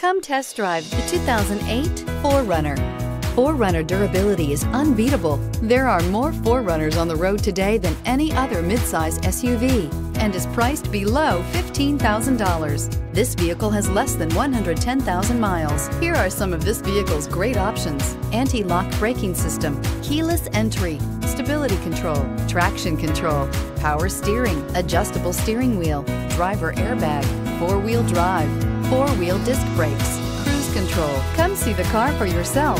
Come test drive the 2008 4Runner. 4Runner durability is unbeatable. There are more 4Runners on the road today than any other midsize SUV and is priced below $15,000. This vehicle has less than 110,000 miles. Here are some of this vehicle's great options. Anti-lock braking system, keyless entry, stability control, traction control, power steering, adjustable steering wheel, driver airbag, four-wheel drive, four-wheel disc brakes, cruise control. Come see the car for yourself.